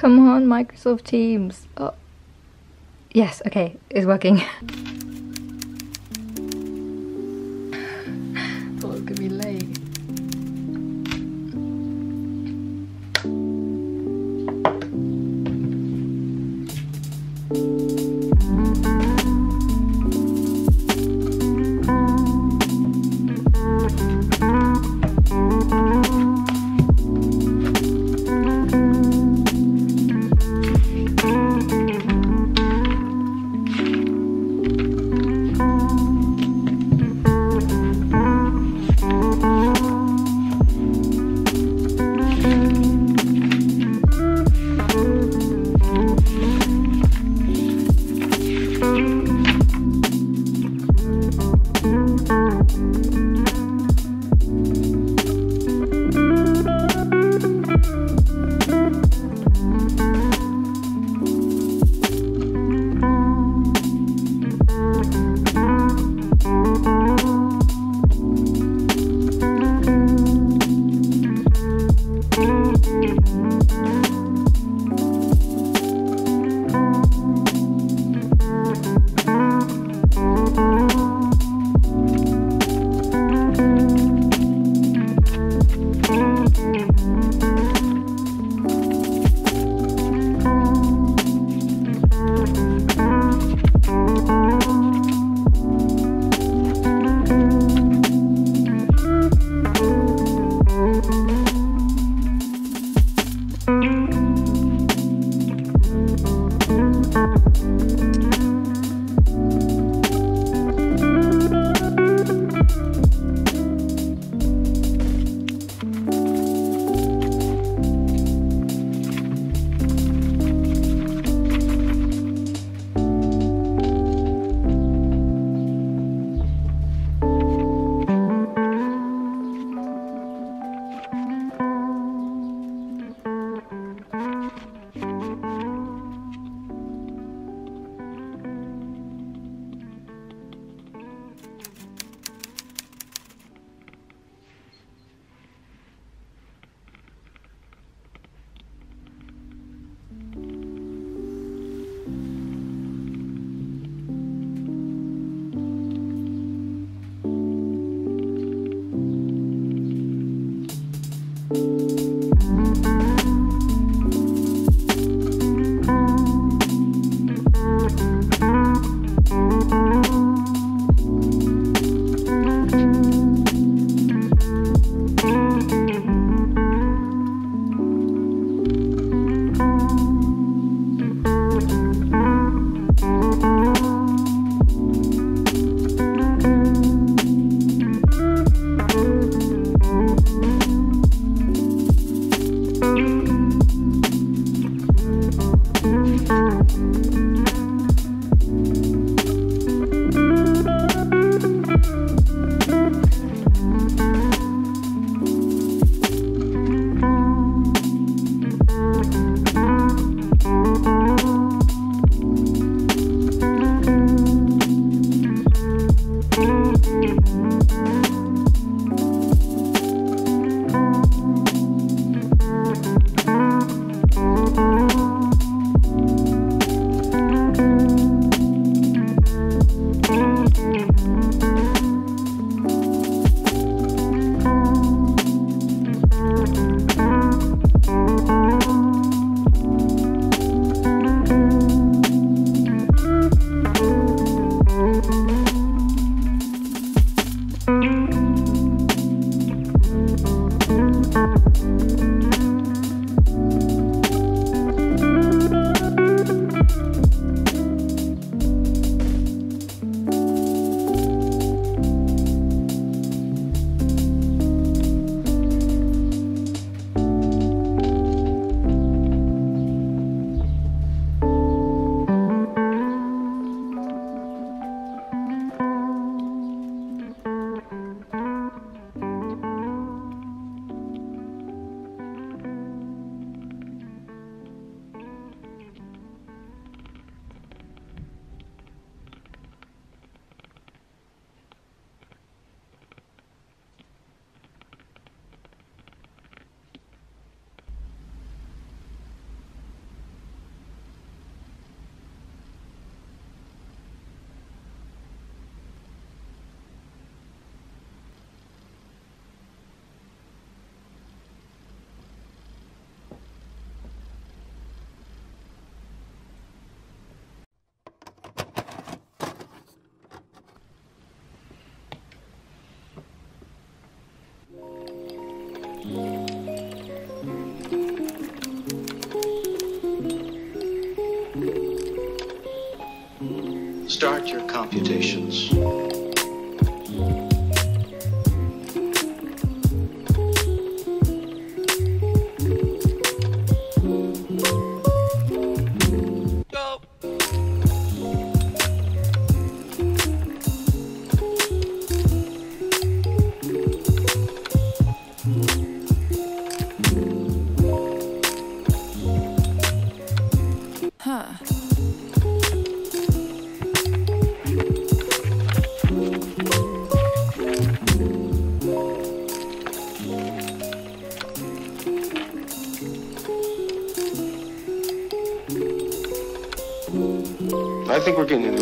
Come on, Microsoft Teams. Oh. Yes, okay, it's working. Thought it was gonna be late. Start your computations. I think we're getting into